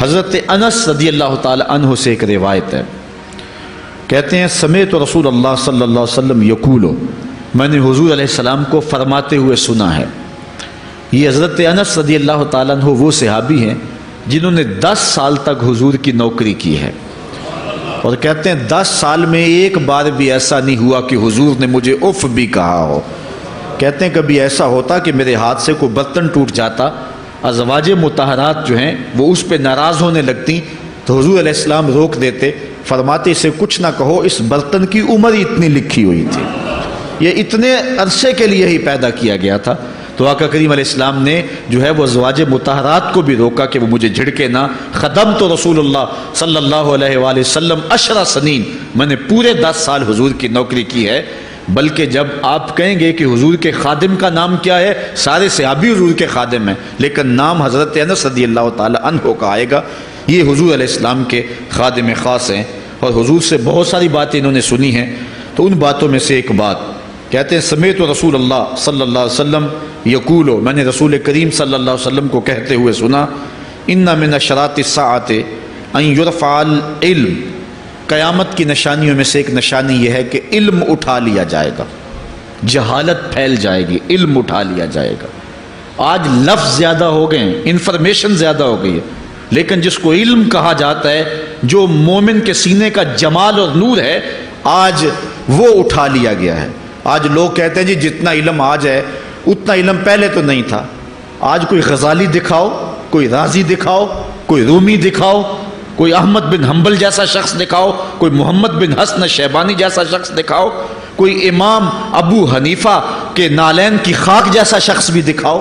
हज़रत अनस रदी अल्लाह तह से एक रिवायत है। कहते हैं समय तो रसूल अल्लाह अलैहि वसल्लम यकूलो, मैंने हुजूर अलैहिस्सलाम को फरमाते हुए सुना है। ये हज़रत अनस रदी अल्लाह तु वो सहाबी हैं, जिन्होंने दस साल तक हुजूर की नौकरी की है। और कहते हैं, दस साल में एक बार भी ऐसा नहीं हुआ कि हुजूर ने मुझे उफ भी कहा हो। कहते हैं, कभी ऐसा होता कि मेरे हाथ से कोई बर्तन टूट जाता, अजवाज मतहरात जो हैं, वो उस पर नाराज़ होने लगती तो हजूर अलैहिस्सलाम रोक देते, फरमाते, इसे कुछ ना कहो, इस बर्तन की उम्र इतनी लिखी हुई थी। ये इतने अरसे के लिए ही पैदा किया गया था। तो आका करीम इस्लाम ने जो है, वो अजवाज मतहरात को भी रोका कि वो मुझे झिड़के ना। ख़दम तो रसूलुल्लाह सल्लल्लाहु अलैहि वसल्लम अशरा सनीन, मैंने पूरे दस साल हुजूर की नौकरी की है बल्कि जब आप कहेंगे कि हुजूर के खादिम का नाम क्या है, सारे सहाबी हुजूर के खादिम हैं, लेकिन नाम हज़रत अनस रदी अल्लाह तहो का आएगा। ये हुजूर इस्लाम के खादिम ख़ास हैं, और हुजूर से बहुत सारी बातें इन्होंने सुनी हैं। तो उन बातों में से एक बात, कहते हैं, समेत रसूल अल्लाह वसल्लम यकूलो, मैंने रसूल करीम अलैहि वसल्लम को कहते हुए सुना, इन्ना मिन शरात सात युरफ़ाल इल्म। क़यामत की निशानियों में से एक निशानी यह है कि इल्म उठा लिया जाएगा। जहालत फैल जाएगी, इल्म उठा लिया जाएगा। आज लफ्ज़ ज़्यादा हो गए इंफॉर्मेशन ज़्यादा हो गई है। लेकिन जिसको इल्म कहा जाता है, जो मोमिन के सीने का जमाल और नूर है, आज वो उठा लिया गया है। आज लोग कहते हैं, जी, जितना इलम आज है, उतना इलम पहले तो नहीं था। आज कोई गजाली दिखाओ, कोई राज़ी दिखाओ, कोई रूमी दिखाओ कोई अहमद बिन हम्बल जैसा शख्स दिखाओ, कोई मोहम्मद बिन हसन शैबानी जैसा शख्स दिखाओ, कोई इमाम अबू हनीफा के नालैन की खाक जैसा शख्स भी दिखाओ।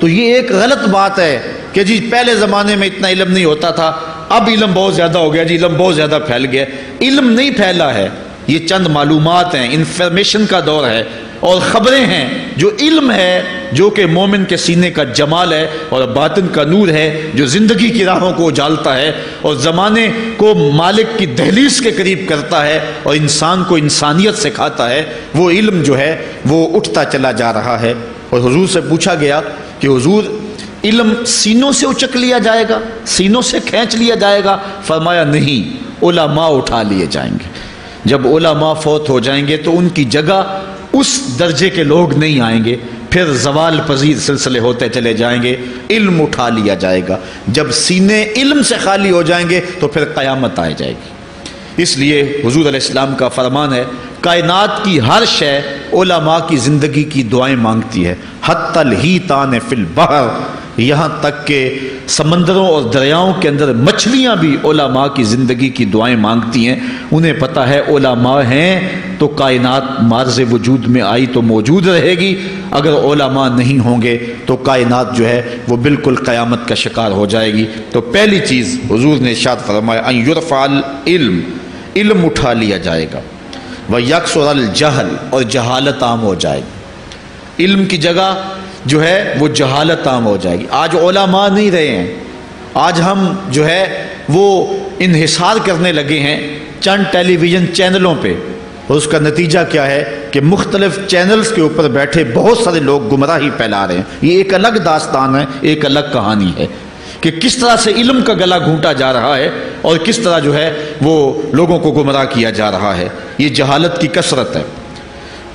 तो ये एक गलत बात है कि जी, पहले ज़माने में इतना इलम नहीं होता था, अब इलम बहुत ज़्यादा हो गया जी, इलम बहुत ज़्यादा फैल गया। इलम नहीं फैला है, ये चंद मालूम हैं इंफॉर्मेशन का दौर है। और ख़बरें हैं जो इल्म है, जो कि मोमिन के सीने का जमाल है और बातन का नूर है, जो ज़िंदगी की राहों को उजालता है और ज़माने को मालिक की दहलीस के करीब करता है और इंसान को इंसानियत सिखाता है, वो इल्म जो है, वो उठता चला जा रहा है। और हजूर से पूछा गया कि हजूर, इल्म सीनों से उचक लिया जाएगा, सीनों से खींच लिया जाएगा? फरमाया, नहीं ओला माँ उठा लिए जाएँगे। जब ओला माँ फौत हो जाएँगे तो उनकी जगह उस दर्जे के लोग नहीं आएँगे, फिर जवाल पजीर सिलसिले होते चले जाएँगे, इल्म उठा लिया जाएगा। जब सीने इल्म से खाली हो जाएँगे तो फिर क़यामत आ जाएगी। इसलिए हजूर इस्लाम का फरमान है, कायनात की हर शय ओलामा की ज़िंदगी की दुआएँ मांगती है। हत्तल ही तान फिल बहर। यहाँ तक के समंदरों और दरियाओं के अंदर मछलियाँ भी ओलामा की ज़िंदगी की दुआएँ मांगती हैं। उन्हें पता है ओलामा हैं तो कायनात मार्ज वजूद में आई तो मौजूद रहेगी। अगर ओलामा नहीं होंगे तो कायनात जो है, वो बिल्कुल क़यामत का शिकार हो जाएगी। तो पहली चीज़ हजूर ने शाद फरमाया युरफ़ाल इल्म उठा लिया जाएगा। वह यक्स और जहल और जहालत आम हो जाएगी। इल्म की जगह जो है वो जहालत आम हो जाएगी। आज ओलामा नहीं रहे हैं। आज हम जो है वो इहिसार करने लगे हैं चंद टेलीविज़न चैनलों पे। और उसका नतीजा क्या है कि मुख्तलिफ़ चैनल्स के ऊपर बैठे बहुत सारे लोग गुमराही फैला रहे हैं। ये एक अलग दास्तान है, एक अलग कहानी है कि किस तरह से इल्म का गला घूंटा जा रहा है और किस तरह जो है वो लोगों को गुमराह किया जा रहा है। ये जहालत की कसरत है।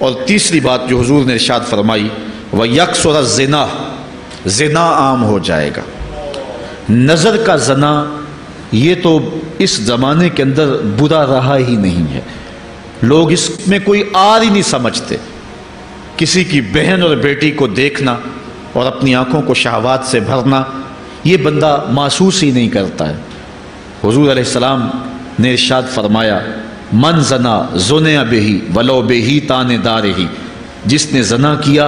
और तीसरी बात जो हजूर ने इर्शाद फरमाई वह यकसर जना जना आम हो जाएगा। नज़र का जना, ये तो इस ज़माने के अंदर बुरा रहा ही नहीं है। लोग इसमें कोई आर ही नहीं समझते। किसी की बहन और बेटी को देखना और अपनी आँखों को शहवात से भरना, ये बंदा महसूस ही नहीं करता है। हजूर सलाम ने इर्शाद फरमाया, मन जना, जुनिया बेही, वलो बेही ताने दार ही जिसने जना किया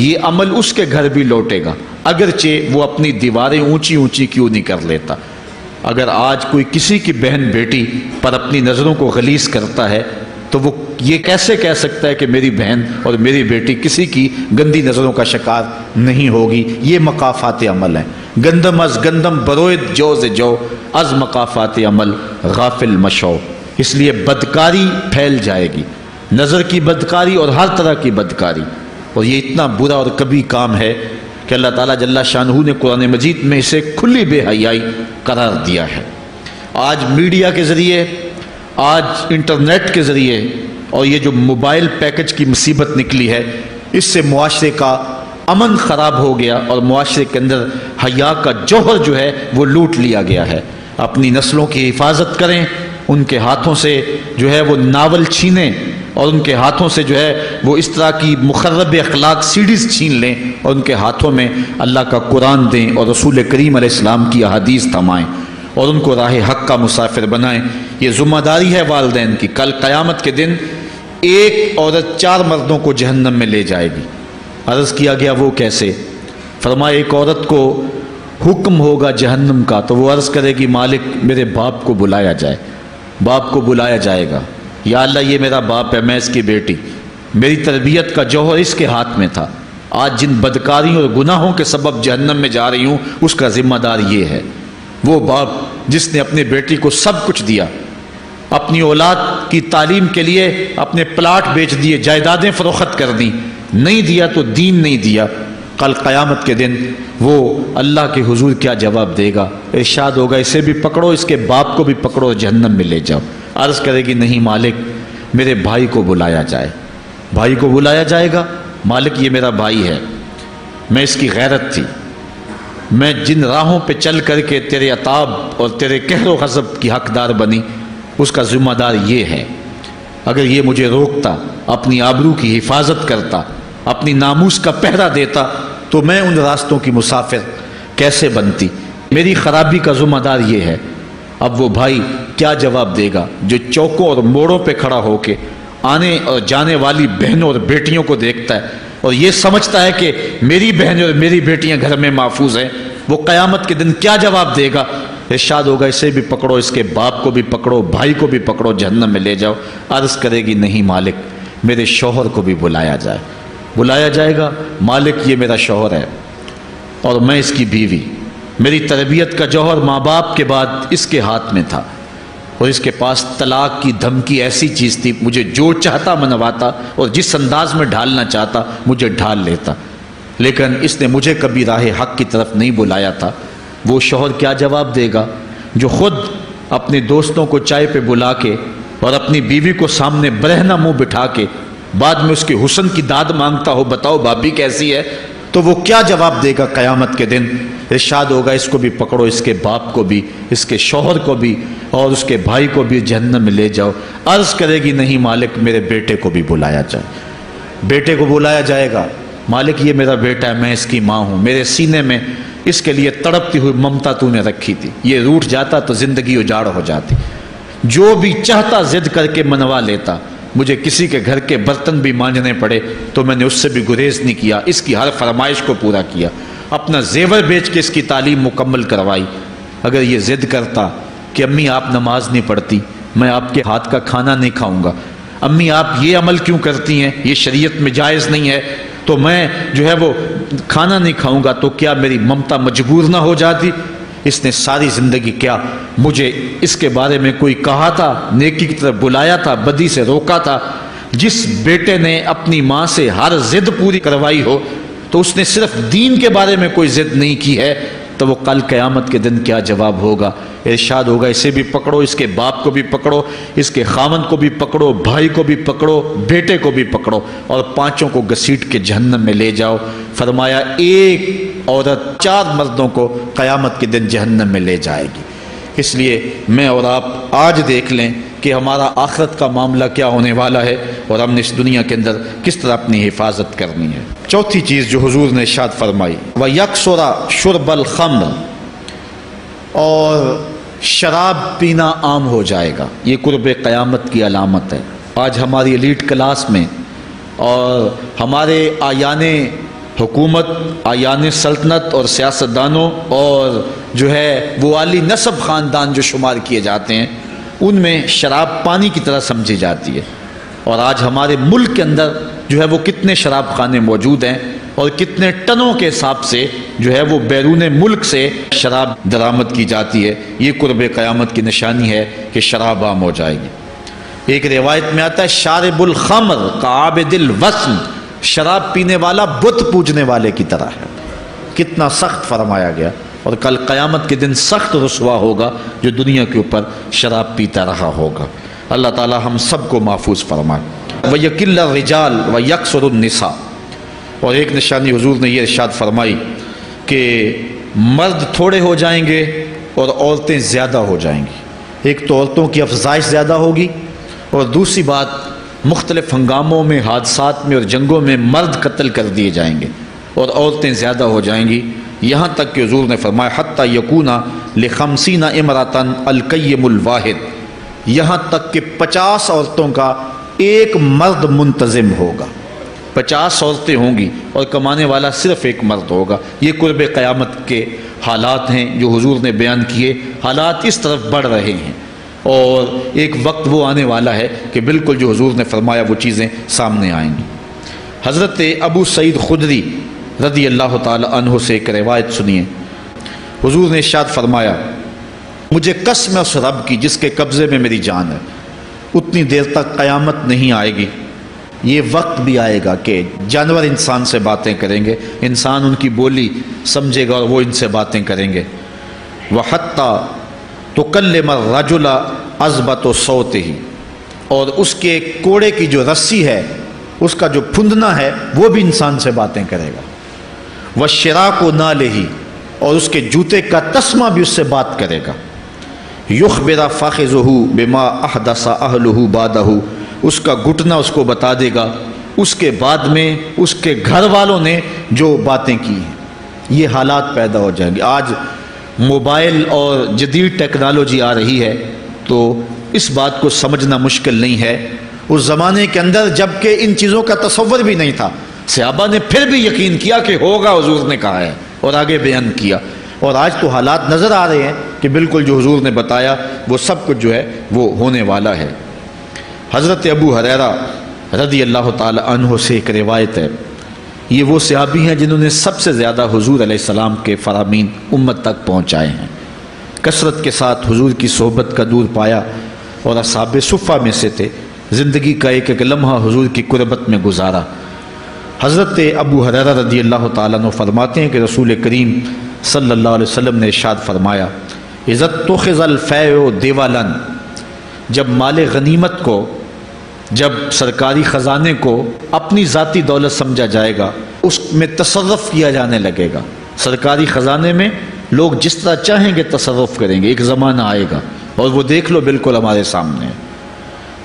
ये अमल उसके घर भी लौटेगा। अगरचे वो अपनी दीवारें ऊँची ऊँची क्यों नहीं कर लेता? अगर आज कोई किसी की बहन बेटी पर अपनी नज़रों को गलीस करता है तो वो ये कैसे कह सकता है कि मेरी बहन और मेरी बेटी किसी की गंदी नज़रों का शिकार नहीं होगी? ये मकाफात अमल हैं। गंदम अज गंदम बरोद जो जो, अज मकाफात अमल गाफिल मशो। इसलिए बदकारी फैल जाएगी। नज़र की बदकारी और हर तरह की बदकारी। और ये इतना बुरा और कभी काम है कि अल्लाह ताला जल्ला शाहू ने कुरान मजीद में इसे खुली बेहयाई करार दिया है। आज मीडिया के ज़रिए, आज इंटरनेट के ज़रिए और ये जो मोबाइल पैकेज की मुसीबत निकली है, इससे मुआरे का अमन ख़राब हो गया और मुआरे के अंदर हया का जौहर जो है, वो लूट लिया गया है। अपनी नस्लों की हिफाजत करें, उनके हाथों से जो है वो नावल छीनें और उनके हाथों से जो है वो इस तरह की मुखरब अखलाक सीढ़ीज छीन लें और उनके हाथों में अल्लाह का कुरान दें और रसूल करीम की अहादीस थमाएँ और उनको राह हक का मुसाफिर बनाएँ। ये ज़िम्मेदारी है वालदेन की। कल क़यामत के दिन एक औरत चार मर्दों को जहन्नम में ले जाएगी। अर्ज़ किया गया वो कैसे? फरमाए एक औरत को हुक्म होगा जहन्नम का तो वो अर्ज़ करेगी, मालिक मेरे बाप को बुलाया जाए। बाप को बुलाया जाएगा। या अल्लाह, ये मेरा बाप है, मैं इसकी बेटी। मेरी तरबियत का जौहर इसके हाथ में था। आज जिन बदकारियों और गुनाहों के सबब जहन्नम में जा रही हूँ, उसका ज़िम्मेदार ये है। वो बाप जिसने अपने बेटी को सब कुछ दिया, अपनी औलाद की तालीम के लिए अपने प्लाट बेच दिए, जायदादें फ़रोख्त कर दी, नहीं दिया तो दीन नहीं दिया। कल क़यामत के दिन वो अल्लाह के हुजूर क्या जवाब देगा? इर्शाद होगा, इसे भी पकड़ो, इसके बाप को भी पकड़ो, जहन्नम में ले जाओ। अर्ज़ करेगी नहीं मालिक, मेरे भाई को बुलाया जाए। भाई को बुलाया जाएगा? मालिक, ये मेरा भाई है। मैं इसकी गैरत थी। मैं जिन राहों पे चल करके तेरे अताब और तेरे कहर गज़ब की हकदार बनी, उसका ज़िम्मेदार ये है। अगर ये मुझे रोकता, अपनी आबरू की हिफाजत करता, अपनी नामूस का पहरा देता तो मैं उन रास्तों की मुसाफिर कैसे बनती? मेरी खराबी का ज़िम्मेदार ये है। अब वो भाई क्या जवाब देगा जो चौकों और मोड़ों पे खड़ा होके आने और जाने वाली बहनों और बेटियों को देखता है और ये समझता है कि मेरी बहन और मेरी बेटियाँ घर में महफूज हैं। वो क़यामत के दिन क्या जवाब देगा? इर्शाद होगा, इसे भी पकड़ो, इसके बाप को भी पकड़ो, भाई को भी पकड़ो, जहन्नम में ले जाओ। अर्ज़ करेगी, नहीं मालिक, मेरे शोहर को भी बुलाया जाए। बुलाया जाएगा, मालिक, ये मेरा शोहर है और मैं इसकी बीवी मेरी तरबियत का जौहर माँ बाप के बाद इसके हाथ में था और इसके पास तलाक की धमकी ऐसी चीज़ थी, मुझे जो चाहता मनवाता और जिस अंदाज में ढालना चाहता, मुझे ढाल लेता। लेकिन इसने मुझे कभी राह हक की तरफ़ नहीं बुलाया था। वो शोहर क्या जवाब देगा? जो ख़ुद अपने दोस्तों को चाय पे बुला के और अपनी बीवी को सामने बरहना मुँह बिठा के बाद में उसके हुसन की दाद माँगता हो, बताओ भाभी कैसी है? तो वो क्या जवाब देगा क़यामत के दिन? इर्शाद होगा, इसको भी पकड़ो, इसके बाप को भी, इसके शोहर को भी, और उसके भाई को भी जहन्नम में ले जाओ। अर्ज़ करेगी, नहीं मालिक, मेरे बेटे को भी बुलाया जाए। बेटे को बुलाया जाएगा। मालिक, ये मेरा बेटा है, मैं इसकी माँ हूँ। मेरे सीने में इसके लिए तड़पती हुई ममता तूने रखी थी। ये रूठ जाता तो ज़िंदगी उजाड़ हो जाती। जो भी चाहता जिद करके मनवा लेता मुझे किसी के घर के बर्तन भी मांझने पड़े तो मैंने उससे भी गुरेज नहीं किया, इसकी हर फरमाइश को पूरा किया। अपना जेवर बेच के इसकी तालीम मुकम्मल करवाई। अगर ये ज़िद करता कि अम्मी आप नमाज़ नहीं पढ़ती, मैं आपके हाथ का खाना नहीं खाऊँगा। अम्मी आप ये अमल क्यों करती हैं? ये शरीयत में जायज़ नहीं है तो मैं जो है वो खाना नहीं खाऊँगा तो क्या मेरी ममता मजबूर ना हो जाती? इसने सारी ज़िंदगी क्या मुझे इसके बारे में कोई कहा था, नेकी की तरफ़ बुलाया था, बदी से रोका था? जिस बेटे ने अपनी माँ से हर जिद पूरी करवाई हो तो उसने सिर्फ़ दीन के बारे में कोई जिद नहीं की है। तो वो कल क़यामत के दिन क्या जवाब होगा? इरशाद होगा, इसे भी पकड़ो, इसके बाप को भी पकड़ो, इसके खामन को भी पकड़ो, भाई को भी पकड़ो, बेटे को भी पकड़ो और पाँचों को घसीट के जहन्नम में ले जाओ। फरमाया, एक औरत चार मर्दों को क़यामत के दिन जहन्नम में ले जाएगी। इसलिए मैं और आप आज देख लें कि हमारा आखरत का मामला क्या होने वाला है और हमने इस दुनिया के अंदर किस तरह अपनी हिफाजत करनी है। चौथी चीज़ जो हजूर ने शाद फरमाई, वह यकसरा शुरबल खम्र और शराब पीना आम हो जाएगा। ये कुर्ब क़यामत की अलामत है। आज हमारी एलीट क्लास में और हमारे आयान हुकूमत, आयान सल्तनत और सियासतदानों और जो है वो वाली नसब ख़ानदान जो शुमार किए जाते हैं उनमें शराब पानी की तरह समझी जाती है। और आज हमारे मुल्क के अंदर जो है वो कितने शराब खाने मौजूद हैं और कितने टनों के हिसाब से जो है वो बैरून मुल्क से शराब दरामद की जाती है। ये कुर्ब क़यामत की निशानी है कि शराब आम हो जाएगी। एक रिवायत में आता है, शारबुल खमर का आब दिल वस्म शराब पीने वाला बुत पूजने वाले की तरह है। कितना सख्त फरमाया गया। और कल क़यामत के दिन सख्त रसुआ होगा जो दुनिया के ऊपर शराब पीता रहा होगा। अल्लाह ताला हम सबको महफूज फरमाए। व यकिल्ला रिजाल व यकसरसा और एक निशानी हजूर ने यह इर्शाद फरमाई कि मर्द थोड़े हो जाएँगे और औरतें ज़्यादा हो जाएँगी। एक तो औरतों की अफजाइश ज़्यादा होगी और दूसरी बात, मुख्तलिफ़ हंगामों में हादसा में और जंगों में मर्द कत्ल कर दिए जाएँगे और औरतें ज़्यादा हो जाएँगी। यहाँ तक कि हजूर ने फरमाया हती यकूना लमसीना इमरातन अलकयमवाहिद यहाँ तक कि पचास औरतों का एक मर्द मुंतज़म होगा। पचास औरतें होंगी और कमाने वाला सिर्फ़ एक मर्द होगा। ये कुर्ब क़्यामत के हालात हैं जो हुजूर ने बयान किए। हालात इस तरफ़ बढ़ रहे हैं और एक वक्त वो आने वाला है कि बिल्कुल जो हुजूर ने फरमाया वो चीज़ें सामने आएँगी। हज़रत अबू सईद खुदरी रदी अल्लाह तह से एक रवायत सुनिए। हजूर ने इशाद फरमाया, मुझे कसम उस रब की जिसके कब्ज़े में मेरी जान है। उतनी देर तक क़यामत नहीं आएगी। ये वक्त भी आएगा कि जानवर इंसान से बातें करेंगे। इंसान उनकी बोली समझेगा और वो इनसे बातें करेंगे। वह हत्ता तो कल रजुला अजबत सोते ही और उसके कोड़े की जो रस्सी है, उसका जो फुंदना है, वो भी इंसान से बातें करेगा। वह शरा को ना ले ही, और उसके जूते का तस्मा भी उससे बात करेगा। युख बेरा फ़ाखजहू बेमा अहदसा अहलहू बादहू, उसका घुटना उसको बता देगा। उसके बाद में उसके घर वालों ने जो बातें की हैं, ये हालात पैदा हो जाएँगे। आज मोबाइल और जदीद टेक्नोलॉजी आ रही है तो इस बात को समझना मुश्किल नहीं है। उस ज़माने के अंदर जबकि इन चीज़ों का तस्वर भी नहीं था सहाबा ने फिर भी यकीन किया कि होगा, हजूर ने कहा है, और आगे बयान किया। और आज तो हालात नज़र आ रहे हैं कि बिल्कुल जो हजूर ने बताया, वो सब कुछ जो है, वो होने वाला है। हज़रत अबू हरेरा रदी अल्लाह तह से एक रिवायत है। ये वो सहाबी हैं जिन्होंने सबसे ज़्यादा हजूर सलाम के फ़रामीन उम्मत तक पहुँचाए हैं। कसरत के साथ हजूर की सोहबत का दूर पाया और असाब सुफ़ा में से थे। ज़िंदगी का एक एक लम्हा हजूर की कुरबत में गुजारा। हज़रत अबू हरारा रदी अल्लाह तु फरमाते हैं कि रसूल करीम सल्ला वसल्लम ने इरशाद फरमाया, इज़्ज़त तो फ़ै देवालन जब माल गनीमत को, जब सरकारी ख़जाने को अपनी ज़ाती दौलत समझा जाएगा, उसमें तसरफ़ किया जाने लगेगा। सरकारी ख़जाने में लोग जिस तरह चाहेंगे तसरफ़ करेंगे, एक ज़माना आएगा, और वो देख लो बिल्कुल हमारे सामने।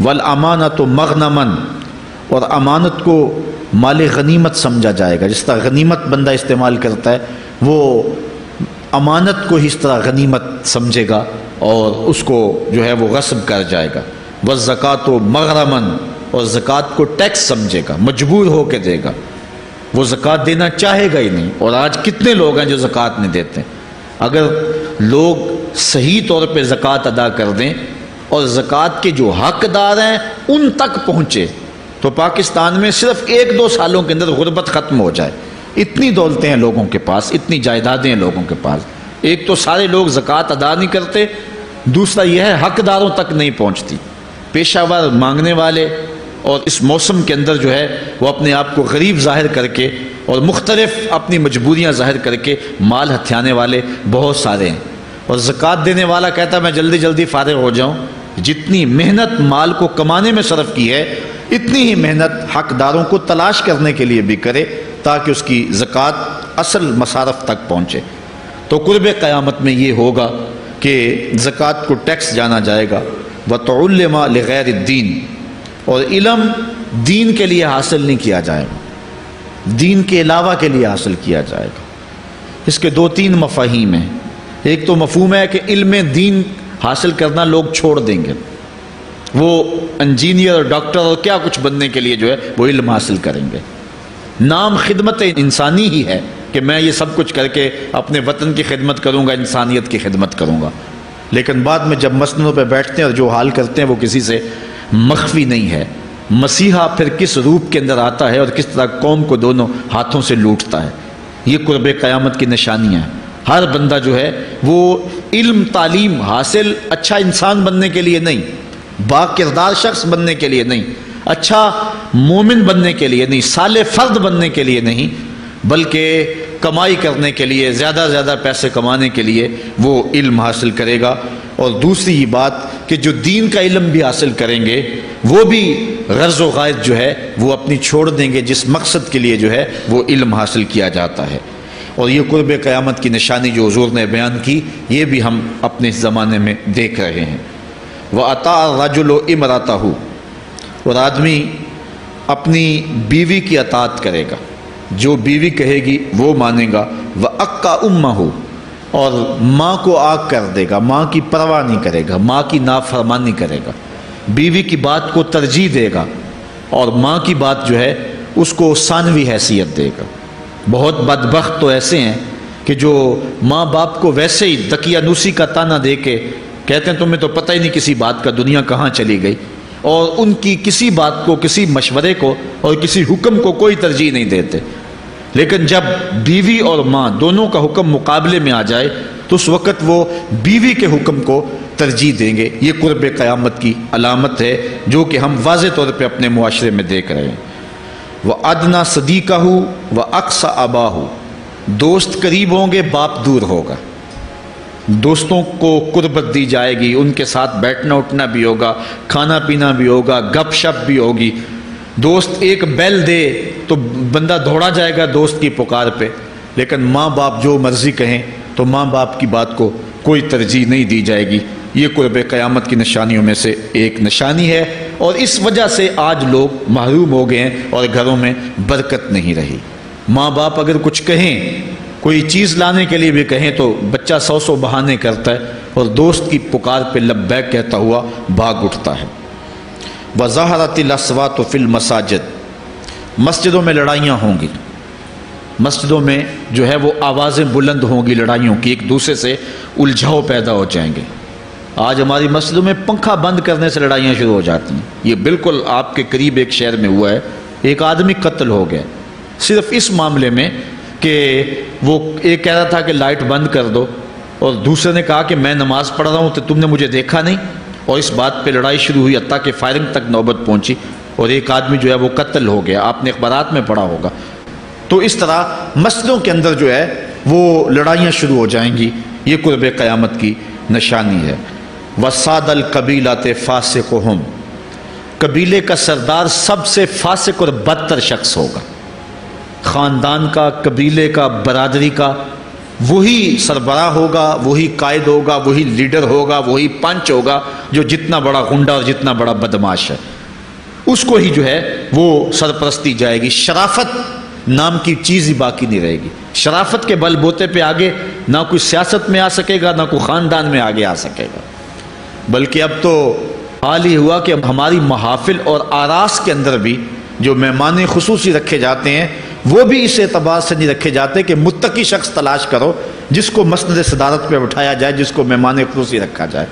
वल अमानत तो मगनमन और अमानत को माल गनीमत समझा जाएगा। जिस तरह गनीमत बंदा इस्तेमाल करता है, वो अमानत को ही इस तरह गनीमत समझेगा और उसको जो है वो गस्ब कर जाएगा। ज़क़़त मगरमन और ज़क़़त को टैक्स समझेगा, मजबूर होकर देगा। वो ज़क़़त देना चाहेगा ही नहीं और आज कितने लोग हैं जो ज़क़़त नहीं देते अगर लोग सही तौर पर ज़क़़त अदा कर दें और ज़क़़त के जो हकदार हैं, उन तक पहुँचे तो पाकिस्तान में सिर्फ़ एक दो सालों के अंदर गुर्बत ख़त्म हो जाए। इतनी दौलतें हैं लोगों के पास, इतनी जायदादें हैं लोगों के पास। एक तो सारे लोग ज़क़़त अदा नहीं करते, दूसरा यह है, हकदारों तक नहीं पहुँचती। पेशावर मांगने वाले और इस मौसम के अंदर जो है, वो अपने आप को गरीब ज़ाहिर करके और मुख्तलिफ़ अपनी मजबूरियाँ ज़ाहिर करके माल हथियाने वाले बहुत सारे हैं। और ज़क़़त देने वाला कहता है, मैं जल्दी जल्दी फ़ारग हो जाऊँ। जितनी मेहनत माल को कमाने में सरफ की है, इतनी ही मेहनत हकदारों को तलाश करने के लिए भी करे ताकि उसकी ज़क़़त असल मसारफ तक पहुँचे। तो कुर्ब क़यामत में ये होगा कि ज़क़़त को टैक्स जाना जाएगा। व तोल्मा गैर दीन और इलम दीन के लिए हासिल नहीं किया जाएगा। दीन के अलावा के लिए हासिल किया जाएगा। इसके दो तीन मफाहिम हैं। एक तो मफहम है कि इल्म दीन हासिल करना लोग छोड़ देंगे। वो इंजीनियर और डॉक्टर और क्या कुछ बनने के लिए जो है, वो इल्म हासिल करेंगे। नाम खिदमत इंसानी ही है कि मैं ये सब कुछ करके अपने वतन की खिदमत करूँगा, इंसानियत की खिदमत करूँगा। लेकिन बाद में जब मसनों पर बैठते हैं और जो हाल करते हैं वो किसी से मख्फी नहीं है। मसीहा फिर किस रूप के अंदर आता है और किस तरह कौम को दोनों हाथों से लूटता है। ये कुर्ब क़यामत की निशानियाँ हैं। हर बंदा जो है, वो इल्म, तालीम हासिल अच्छा इंसान बनने के लिए नहीं बाकिरदार शख्स बनने के लिए नहीं अच्छा मोमिन बनने के लिए नहीं, साले फर्द बनने के लिए नहीं, बल्कि कमाई करने के लिए, ज़्यादा से ज़्यादा पैसे कमाने के लिए वो इल्म हासिल करेगा। और दूसरी ये बात कि जो दीन का इल्म भी हासिल करेंगे, वो भी गर्ज़ वायद जो है, वो अपनी छोड़ देंगे, जिस मकसद के लिए जो है, वो इल्म हासिल किया जाता है। और ये कुर्ब क़यामत की निशानी जो हजूर ने बयान की, ये भी हम अपने ज़माने में देख रहे हैं। वह अता रजुल इमराता हो और आदमी अपनी बीवी की अतात करेगा। जो बीवी कहेगी, वो मानेगा। वह अक्का उम्मा हो और माँ को आग कर देगा। माँ की परवाह नहीं करेगा। माँ की नाफरमानी करेगा। बीवी की बात को तरजीह देगा। और माँ की बात जो है, उसको सानवी हैसियत देगा। बहुत बदबख्त तो ऐसे हैं कि जो माँ बाप को वैसे ही दकियानूसी का ताना दे के कहते हैं, तुम्हें तो पता ही नहीं किसी बात का, दुनिया कहाँ चली गई? और उनकी किसी बात को, किसी मशवरे को और किसी हुक्म को कोई तरजीह नहीं देते। लेकिन जब बीवी और माँ दोनों का हुक्म मुकाबले में आ जाए तो उस वक़्त वो बीवी के हुक्म को तरजीह देंगे। ये कुर्ब क़यामत की अलामत है, जो कि हम वाज तौर पर अपने मुआरे में देख रहे हैं। वह अदना सदीका हो व अक्स आबा हो दोस्त करीब होंगे, बाप दूर होगा। दोस्तों को कुर्बत दी जाएगी, उनके साथ बैठना उठना भी होगा, खाना पीना भी होगा गप शप भी होगी। दोस्त एक बैल दे तो बंदा दौड़ा जाएगा दोस्त की पुकार पे। लेकिन माँ बाप जो मर्ज़ी कहें तो माँ बाप की बात को कोई तरजीह नहीं दी जाएगी। ये कुर्ब क़यामत की निशानियों में से एक निशानी है। और इस वजह से आज लोग महरूम हो गए हैं और घरों में बरकत नहीं रही। माँ बाप अगर कुछ कहें, कोई चीज़ लाने के लिए भी कहें तो बच्चा सौ सौ बहाने करता है और दोस्त की पुकार पे लब्बैक कहता हुआ भाग उठता है। वजाहरतलसवा तो फिल मसाजिद। मस्जिदों में लड़ाइयाँ होंगी। मस्जिदों में जो है वो आवाज़ें बुलंद होंगी लड़ाइयों की, एक दूसरे से उलझाव पैदा हो जाएँगे। आज हमारी मस्जिदों में पंखा बंद करने से लड़ाइयाँ शुरू हो जाती हैं। ये बिल्कुल आपके करीब एक शहर में हुआ है। एक आदमी कत्ल हो गया। सिर्फ़ इस मामले में कि वो एक कह रहा था कि लाइट बंद कर दो और दूसरे ने कहा कि मैं नमाज़ पढ़ रहा हूँ तो तुमने मुझे देखा नहीं। और इस बात पे लड़ाई शुरू हुई अत्ता के फायरिंग तक नौबत पहुँची और एक आदमी जो है वो कत्ल हो गया। आपने अखबार में पढ़ा होगा। तो इस तरह मस्जिदों के अंदर जो है वो लड़ाइयाँ शुरू हो जाएँगी। ये कुर्ब क़यामत की निशानी है। वसादल कबीलात फ़ासिक हम कबीले का सरदार सबसे फासिक और बदतर शख्स होगा। ख़ानदान का, कबीले का, बरदरी का, वही सरबरा होगा, वही कायद होगा, वही लीडर होगा, वही पंच होगा, जो जितना बड़ा गुंडा और जितना बड़ा बदमाश है। उसको ही जो है, वो सरपरस्ती जाएगी। शराफत नाम की चीज़ ही बाकी नहीं रहेगी। शराफत के बल बोते पे आगे ना कोई सियासत में आ सकेगा, ना कोई ख़ानदान में आगे आ सकेगा। बल्कि अब तो हाल ही हुआ कि अब हमारी महाफिल और आरास के अंदर भी जो मेहमान खसूसी रखे जाते हैं, वो भी इस एतबार से नहीं रखे जाते कि मुतकी शख्स तलाश करो, जिसको मसंद सदारत पर उठाया जाए, जिसको मेहमान खसूसी रखा जाए।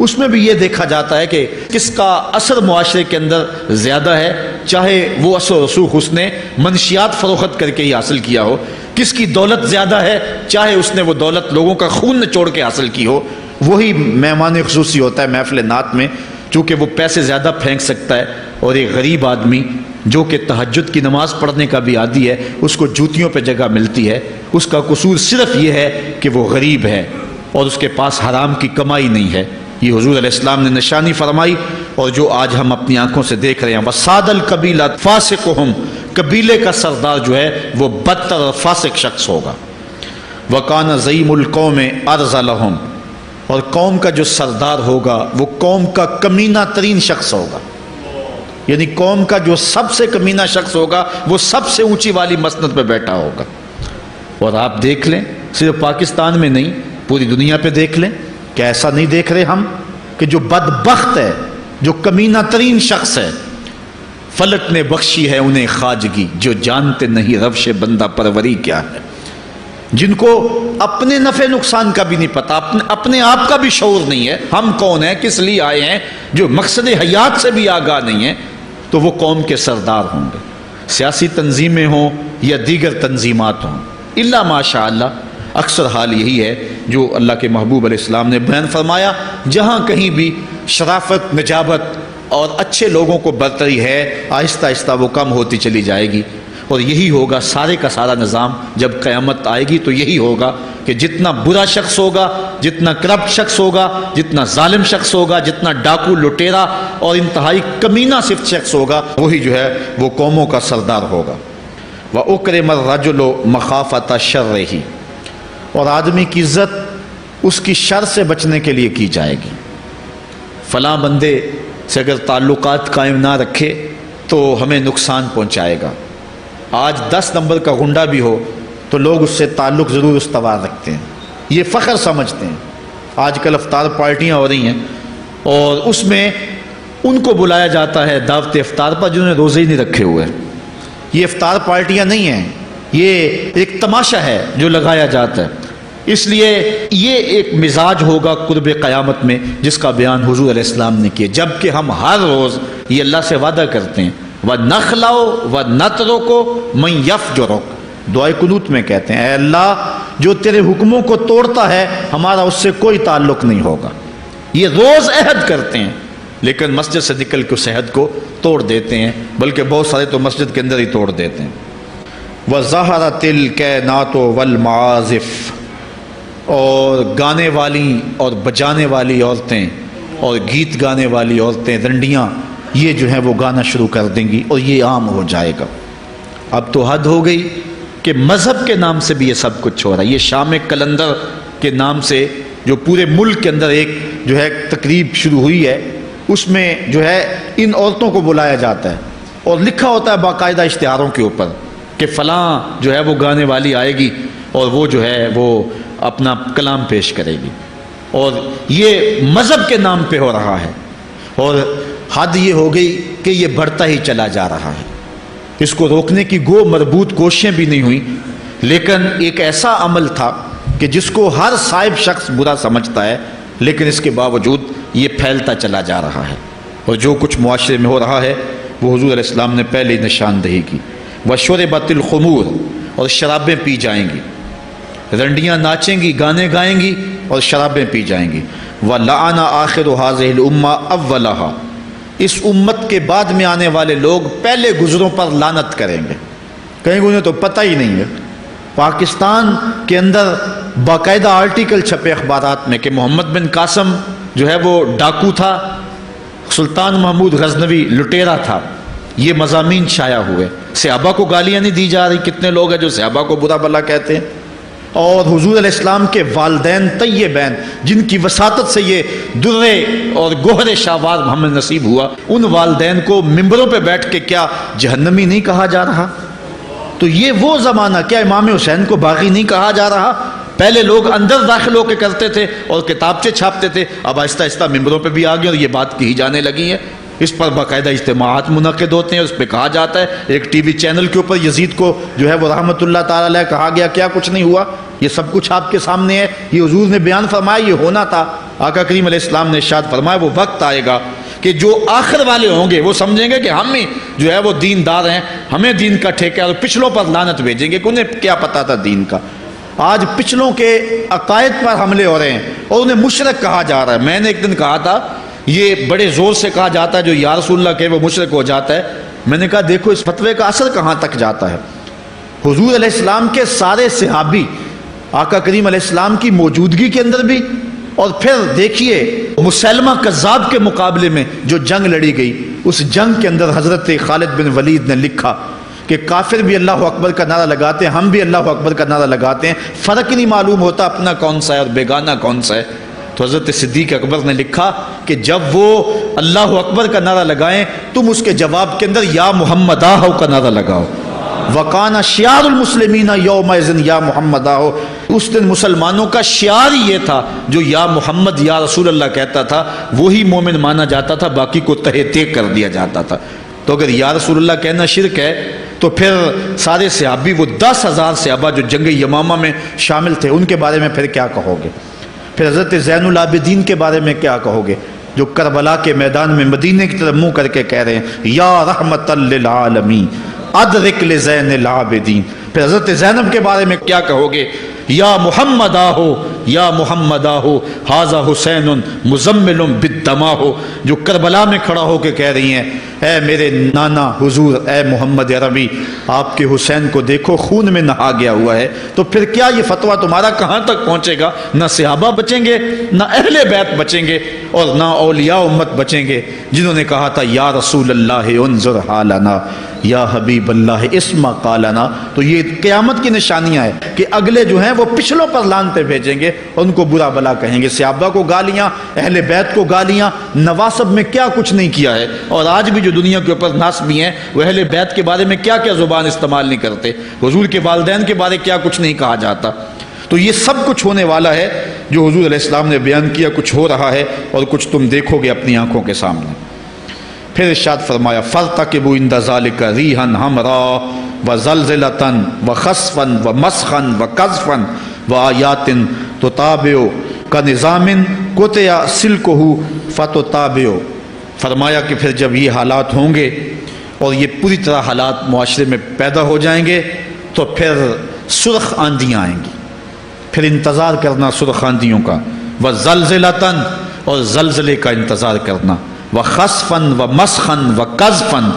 उसमें भी ये देखा जाता है कि किसका असर मुआरे के अंदर ज़्यादा है, चाहे वो असर रसूख उसने मनशियात फ़रोख्त करके ही हासिल किया हो। किसकी दौलत ज़्यादा है, चाहे उसने वो दौलत लोगों का खून निचोड़ के हासिल की हो। वही मेहमान खसूसी होता है महफिल नात में, चूँकि वो पैसे ज़्यादा फेंक सकता है और एक गरीब आदमी जो कि तहजद की नमाज़ पढ़ने का भी आदि है, उसको जूतियों पर जगह मिलती है। उसका कसूर सिर्फ़ ये है कि वो गरीब है और उसके पास हराम की कमाई नहीं है। ये हजूर इस्लाम ने निशानी फरमाई और जो आज हम अपनी आँखों से देख रहे हैं, वसादल कबीला फासिक हम कबीले का सरदार जो है, वो बदतर और फासिक शख्स होगा। वकान ज़ईमुल्कों में अर्ज़लहम और कौम का जो सरदार होगा, वो कौम का कमीना तरीन शख्स होगा। यानी कौम का जो सबसे कमीना शख्स होगा, वो सबसे ऊँची वाली मसनत पर बैठा होगा। और आप देख लें, सिर्फ़ पाकिस्तान में नहीं, पूरी दुनिया पे देख लें क्या ऐसा नहीं देख रहे हम, कि जो बदबख्त है, जो कमीना तरीन शख्स है, फलक ने बख्शी है उन्हें खाजगी, जो जानते नहीं रवश बंदा परवरी क्या है। जिनको अपने नफे नुकसान का भी नहीं पता, अपने अपने आप का भी शौर नहीं है, हम कौन है, किस लिए आए हैं, जो मकसद हयात से भी आगाह नहीं है तो वो कौम के सरदार होंगे। सियासी तंजीमें हों या दीगर तंजीमत हों। माशा अक्सर हाल यही है जो अल्लाह के महबूब इस्लाम ने बयान फरमाया, जहाँ कहीं भी शराफत, नजाबत और अच्छे लोगों को बरतरी है आहिस्ता आहिस्ता वो कम होती चली जाएगी। और यही होगा सारे का सारा निज़ाम। जब क़यामत आएगी तो यही होगा कि जितना बुरा शख्स होगा, जितना करप्ट शख्स होगा, जितना जालिम शख्स होगा, जितना डाकू लुटेरा और इंतहाई कमीना सिर्फ़ शख्स होगा, वही जो है वो कौमों का सरदार होगा। व उक्र रजुलो मखाफत शर रही और आदमी की इज़्ज़त उसकी शर से बचने के लिए की जाएगी। फ़लाँ बंदे से अगर ताल्लुक़ कायम ना रखे तो हमें नुकसान पहुँचाएगा। आज दस नंबर का गुंडा भी हो तो लोग उससे ताल्लुक़ ज़रूर उस्तवार रखते हैं। ये फ़ख्र समझते हैं। आजकल अफ्तार पार्टियाँ हो रही हैं और उसमें उनको बुलाया जाता है दावत अफ्तार पर, जिन्होंने रोज़े ही नहीं रखे हुए। ये अफ्तार पार्टियाँ नहीं हैं। ये एक तमाशा है जो लगाया जाता है। इसलिए ये एक मिजाज होगा कुर्ब क़यामत में, जिसका बयान हुजूर इस्लाम ने किया। जबकि हम हर रोज़ ये अल्लाह से वादा करते हैं व न खिलाओ व न रोको, मई यफ जो रोक। दुआ कनूत में कहते हैं अल्लाह, जो तेरे हुक्मों को तोड़ता है, हमारा उससे कोई ताल्लुक नहीं होगा। ये रोज़ अहद करते हैं, लेकिन मस्जिद से निकल के उस अहद को तोड़ देते हैं, बल्कि बहुत सारे तो मस्जिद के अंदर ही तोड़ देते हैं। व ज़हरा तिल कै नातो वल माजिफ़। और गाने वाली और बजाने वाली औरतें, और गीत गाने वाली औरतें, रंडियाँ ये जो है वो गाना शुरू कर देंगी और ये आम हो जाएगा। अब तो हद हो गई कि मज़हब के नाम से भी ये सब कुछ हो रहा है। ये शाम कलंदर के नाम से जो पूरे मुल्क के अंदर एक जो है तकरीब शुरू हुई है, उसमें जो है इन औरतों को बुलाया जाता है। और लिखा होता है बाकायदा इश्तहारों के ऊपर कि फ़लाँ जो है वो गाने वाली आएगी और वो जो है वो अपना कलाम पेश करेगी। और ये मज़हब के नाम पे हो रहा है। और हद ये हो गई कि ये बढ़ता ही चला जा रहा है। इसको रोकने की गो मरबूत कोशिशें भी नहीं हुई, लेकिन एक ऐसा अमल था कि जिसको हर साहिब शख्स बुरा समझता है, लेकिन इसके बावजूद ये फैलता चला जा रहा है। और जो कुछ मुआरे में हो रहा है, वो हजूर इस्लाम ने पहले निशानदही की। वशर बतिल खमूर और शराबें पी जाएँगी। रंडियाँ नाचेंगी, गाने गाएँगी और शराबें पी जाएँगी। व लाना आखिर हाजिल उम्मा अव्वलहा। इस उम्मत के बाद में आने वाले लोग पहले गुजरों पर लानत करेंगे। कहीं उन्हें तो पता ही नहीं है। पाकिस्तान के अंदर बाकायदा आर्टिकल छपे अखबार में कि मोहम्मद बिन कासम जो है वो डाकू था, सुल्तान महमूद गजनवी लुटेरा था। ये मजामी शाया हुए। सहाबा को गालियाँ नहीं दी जा रही। कितने लोग हैं जो सहाबा को बुरा भला कहते हैं? और हजूर इस्लाम के वालदेन तय्यबैन जिनकी वसात से ये दुर्रे और गोहर शाहबाज मोहम्मद नसीब हुआ, उन वालदेन को मिम्बरों पर बैठ के क्या जहन्नमी नहीं कहा जा रहा? तो ये वो ज़माना क्या इमाम हुसैन को बागी नहीं कहा जा रहा? पहले लोग अंदर दाखिल होकर करते थे और किताबचे छापते थे, अब आहिस्ता आहिस्ता मिम्बरों पर भी आ गए और ये बात कही जाने लगी है। इस पर बाकायदा इज्तमात मुनद होते हैं, उस पर कहा जाता है। एक टी वी चैनल के ऊपर यजीद को जो है वो रहमत ताला कहा गया, क्या कुछ नहीं हुआ? ये सब कुछ आपके सामने है। ये हजूर ने बयान फरमाया, ये होना था। आका करीम इस्लाम ने शाद फरमाया, वो वक्त आएगा कि जो आखिर वाले होंगे, वो समझेंगे कि हम ही जो है वो दीनदार हैं, हमें दीन का ठेका और पिछलों पर लानत भेजेंगे कि उन्हें क्या पता था दीन का। आज पिछलों के अकायद पर हमले हो रहे हैं और उन्हें मुशरक कहा जा रहा है। मैंने एक दिन कहा था ये बड़े ज़ोर से कहा जाता है, जो यारसोल्ला के वो मुशरक हो जाता है। मैंने कहा, देखो, इस फतवे का असर कहाँ तक जाता है? हजूर इस्लाम के सारे सिहाबी, आका करीम इस्लाम की मौजूदगी के अंदर भी, और फिर देखिए, मुसलमा कज़ाब के मुकाबले में जो जंग लड़ी गई, उस जंग के अंदर हज़रत खालिद बिन वलीद ने लिखा कि काफिर भी अल्लाह अकबर का नारा लगाते हैं, हम भी अल्लाह अकबर का नारा लगाते हैं। फ़र्क नहीं मालूम होता अपना कौन सा है और बेगाना कौन सा है। तो हज़रत सिद्दीक अकबर ने लिखा कि जब वो अल्लाह अकबर का नारा लगाएँ, तुम उसके जवाब के अंदर या मोहम्मद आहो का नारा लगाओ। वकाना शियारमसलमिन योमन या मोहम्मद आहो। उस दिन मुसलमानों का शियार ही ये था जो या मोहम्मद या रसूल अल्लाह कहता था, वही मोमिन माना जाता था, बाकी को तहे तेग कर दिया जाता था। तो अगर या रसूल कहना शिरक है तो फिर सारे सहाबी वो दस हज़ार सहाबा जो जंग यमामा में शामिल थे, उनके बारे में फिर क्या कहोगे? फिर हज़रत जैनलाबिदीन के बारे में क्या कहोगे? जो करबला के मैदान में मदीने की तरफ़ मुँह करके कह रहे हैं, या रहमत आलमी अदरिक जैन आबिदीन। फिर हज़रत जैनब के बारे में क्या कहोगे? या मोहम्मद आहो या मोहम्मद आहो हाजा हुसैन मुजम्मिल दमा हो, जो करबला में खड़ा होकर कह रही हैं, ए मेरे नाना हुजूर, ए मोहम्मद अरबी, आपके हुसैन को देखो, खून में नहा गया हुआ है तो फिर क्या ये फतवा तुम्हारा कहाँ तक पहुँचेगा? ना सिहाबा बचेंगे, ना अहल बैत बचेंगे, और ना औलिया उम्मत बचेंगे, जिन्होंने कहा था, या रसूल अल्लाह हालाना। या हबीब अल्लाह इसमा कालाना। तो ये क़्यामत की निशानियाँ हैं कि अगले जो हैं वो पिछलों पर लानते भेजेंगे, उनको बुरा भला कहेंगे। सियाबा को गालियाँ, अहल बैत को गालियाँ, नवासब में क्या कुछ नहीं किया है? और आज भी जो दुनिया के ऊपर नास भी हैं वह अहल बैत के बारे में क्या क्या ज़ुबान इस्तेमाल नहीं करते? हजूर के वालदेन के बारे क्या कुछ नहीं कहा जाता? तो ये सब कुछ होने वाला है, जो हजूर ने बयान किया, कुछ हो रहा है, और कुछ तुम देखोगे अपनी आँखों के सामने। फिर इर्शाद फरमाया फ़ल तक वो इंदाल का रीहन हमरा, व जलजिलतन, व खसफन, व मसखन, व कज़फन, व आयातिन तो ताबो का निज़ामिन, कोतया सिल्कहू फ़तो ताबो फरमाया कि फिर जब ये हालात होंगे और ये पूरी तरह हालात माशरे में पैदा हो जाएँगे तो फिर सुरख आंधियाँ आएँगी। फिर इंतज़ार करना सुरख आंधियों का, व जलजिलतन और जलजले का इंतज़ार करना। व खसफन व मसखन व कज़फन।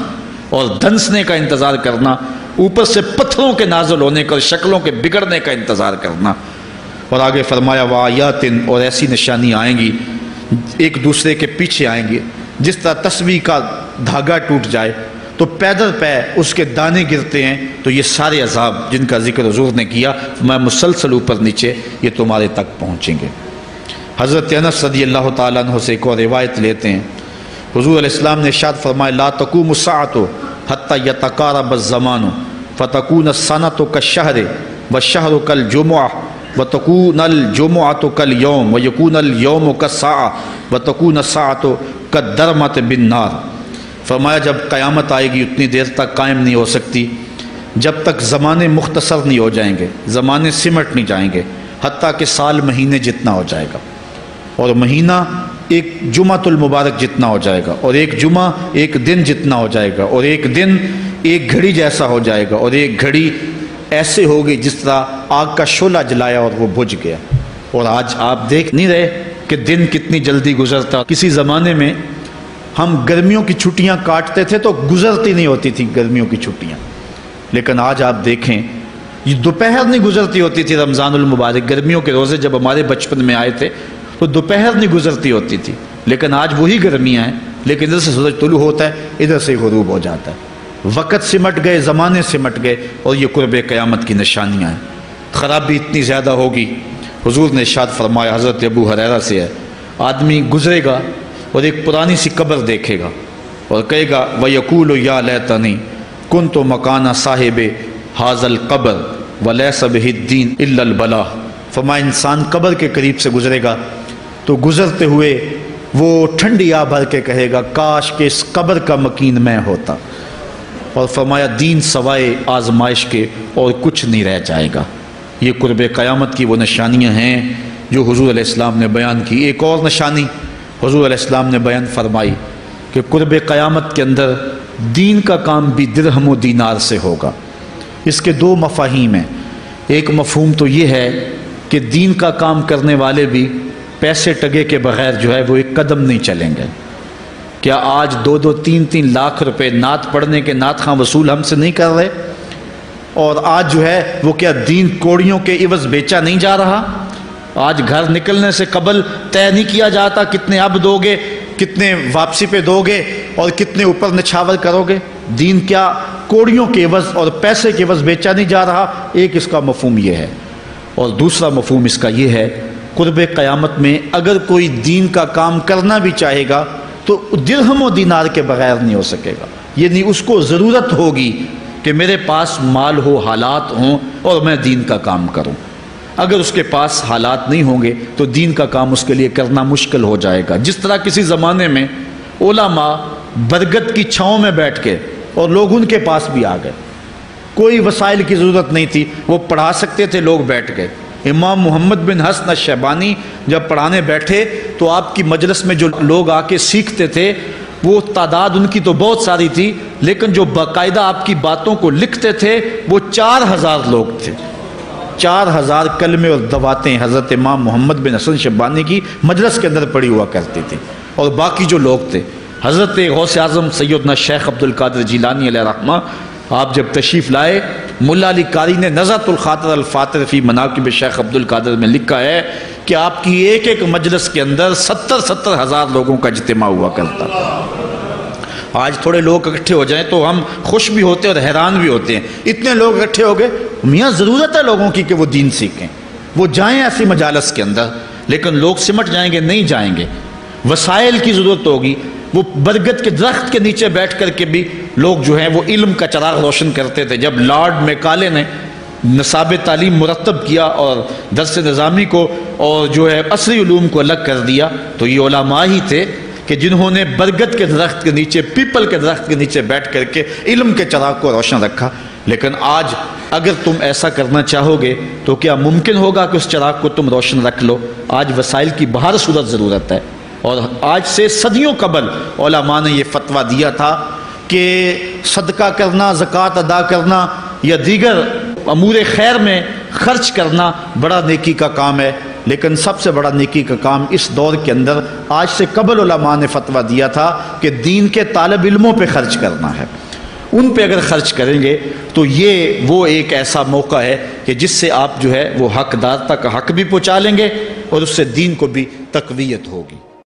और धंसने का इंतज़ार करना, ऊपर से पत्थरों के नाजुल होने का शक्लों के बिगड़ने का इंतज़ार करना। और आगे फरमाया वायातिन और ऐसी निशानी आएँगी, एक दूसरे के पीछे आएँगी। जिस तरह तस्वीर का धागा टूट जाए तो पैदल पै उसके दाने गिरते हैं तो ये सारे अजाब जिनका ज़िक्र हजूर ने किया, मैं मुसलसल ऊपर नीचे, ये तुम्हारे तक पहुँचेंगे। हज़रत अनस सदी अल्लाह तु से एक और रिवायत लेते हैं। हजूर इस्लाम ने शाद फरमाए ला तकू मुसात हती यतकारा बज़मानो फ़तकून सनत का शहर व शहर कल जुमा व तकून जुमा तो कल योम व यकून योम का सा व तकून सा तो का दरमत बिन नार फरमाया, जब क़्यामत आएगी, उतनी देर तक कायम नहीं हो सकती। जब तक ज़माने मुख्तसर नहीं हो जाएँगे, ज़माने सिमट नहीं जाएँगे हती कि साल महीने जितना हो जाएगा। और महीना एक जुमातुल मुबारक जितना हो जाएगा, और एक जुमा एक दिन जितना हो जाएगा, और एक दिन एक घड़ी जैसा हो जाएगा, और एक घड़ी ऐसे होगी जिस तरह आग का शोला जलाया और वो बुझ गया। और आज आप देख नहीं रहे कि दिन कितनी जल्दी गुजरता। किसी ज़माने में हम गर्मियों की छुट्टियाँ काटते थे तो गुजरती नहीं होती थी गर्मियों की छुट्टियाँ। लेकिन आज आप देखें, ये दोपहर नहीं गुजरती होती थी रमज़ानुल मुबारक, गर्मियों के रोज़े जब हमारे बचपन में आए थे तो दोपहर नहीं गुजरती होती थी। लेकिन आज वही गर्मियाँ हैं, लेकिन इधर से सूरज तुलू होता है, इधर से गरूब हो जाता है। वक़्त सिमट गए, ज़माने सिमट गए, और ये कुर्ब क़यामत की निशानियाँ हैं। ख़राबी इतनी ज़्यादा होगी। हजूर ने शाद फरमाया, हज़रत अबू हरैरा से है, आदमी गुजरेगा और एक पुरानी सी कब्र देखेगा और कहेगा व यकूल या लतनी कुन तो मकाना साहिब हाजल कब्र व लैसब हिद्दीन इल्लल फमा इंसान कब्र के करीब से गुजरेगा तो गुजरते हुए वो ठंडी आ भर के कहेगा, काश के इस कब्र का मकीन मैं होता। और फरमाया, दीन सवाए आजमाइश के और कुछ नहीं रह जाएगा। ये कुर्ब क़यामत की वो निशानियाँ हैं जो हजूर इस्लाम ने बयान की। एक और निशानी हजूर इस्लाम ने बयान फरमाई कि कुर्ब क़यामत के अंदर दीन का काम भी दिरहम दीनार से होगा। इसके दो मफाहिम हैं। एक मफहम तो ये है कि दीन का काम करने वाले भी पैसे टगे के बगैर जो है वो एक कदम नहीं चलेंगे। क्या आज दो दो तीन तीन लाख रुपए नात पढ़ने के नात खां वसूल हमसे नहीं कर रहे? और आज जो है वो क्या दीन कोड़ियों के इवज बेचा नहीं जा रहा? आज घर निकलने से कबल तय नहीं किया जाता कितने अब दोगे, कितने वापसी पे दोगे और कितने ऊपर निछावर करोगे। दीन क्या कोड़ियों के इवज और पैसे के इवज बेचा नहीं जा रहा? एक इसका मफहम यह है। और दूसरा मफहम इसका ये है कुर्ब क़यामत में अगर कोई दीन का काम करना भी चाहेगा तो दिरहम व दिनार के बगैर नहीं हो सकेगा। यानी उसको ज़रूरत होगी कि मेरे पास माल हो, हालात हों और मैं दीन का काम करूँ। अगर उसके पास हालात नहीं होंगे तो दीन का काम उसके लिए करना मुश्किल हो जाएगा। जिस तरह किसी ज़माने में ओलामा बरगद की छाँव में बैठ के और लोग उनके पास भी आ गए। कोई वसाइल की ज़रूरत नहीं थी, वो पढ़ा सकते थे, लोग बैठ गए। इमाम मोहम्मद बिन हसन शैबानी जब पढ़ाने बैठे तो आपकी मजलस में जो लोग आके सीखते थे, वो तादाद उनकी तो बहुत सारी थी, लेकिन जो बाकायदा आपकी बातों को लिखते थे, वो चार हज़ार लोग थे। चार हज़ार कलमे और दवातें हज़रत इमाम मोहम्मद बिन हसन शब्बानी की मजलस के अंदर पड़ी हुआ करती थी। और बाकी जो लोग थे, हज़रत गौस आज़म सैदना शेख अब्दुल कादिर जिलानी रहमा आप जब तशरीफ़ लाए मुला अली कारी ने नज़रतुल्ख़ातर अल्फ़ातर फ़ी मनाकिब शेख अब्दुल कादिर में लिखा है कि आपकी एक एक मजलस के अंदर सत्तर सत्तर हज़ार लोगों का इज्तम हुआ करता। आज थोड़े लोग इकट्ठे हो जाएँ तो हम खुश भी होते हैं और हैरान भी होते हैं। इतने लोग इकट्ठे हो गए, मियाँ ज़रूरत है लोगों की कि वो दीन सीखें। वो जाएँ ऐसी मजालस के अंदर, लेकिन लोग सिमट जाएँगे, नहीं जाएँगे। वसाइल की ज़रूरत होगी, वो बरगद के दरख्त के नीचे बैठ कर के भी लोग जो हैं वो इल्म का चराग रोशन करते थे। जब लॉर्ड मेकाले ने नसाब तालीम मुरतब किया और दरस नज़ामी को और जो है असरी को अलग कर दिया तो ये ओलामा ही थे कि जिन्होंने बरगद के दरख्त के नीचे, पीपल के दरख्त के नीचे बैठ करके इल्म के चराग को रोशन रखा। लेकिन आज अगर तुम ऐसा करना चाहोगे तो क्या मुमकिन होगा कि उस चराग को तुम रोशन रख लो? आज वसाइल की बाहर सूरत ज़रूरत है। और आज से सदियों कबल ओलामा ने यह फतवा दिया था कि सदका करना, ज़क़़त अदा करना या दीगर अमूर खैर में खर्च करना बड़ा नेकी का काम है। लेकिन सबसे बड़ा नेकी का काम इस दौर के अंदर आज से कबल ने फतवा दिया था कि दीन के तालब इल्मों पर खर्च करना है। उन पे अगर खर्च करेंगे तो ये वो एक ऐसा मौका है कि जिससे आप जो है वो हकदार तक हक भी पहुँचा लेंगे और उससे दीन को भी तकवीत होगी।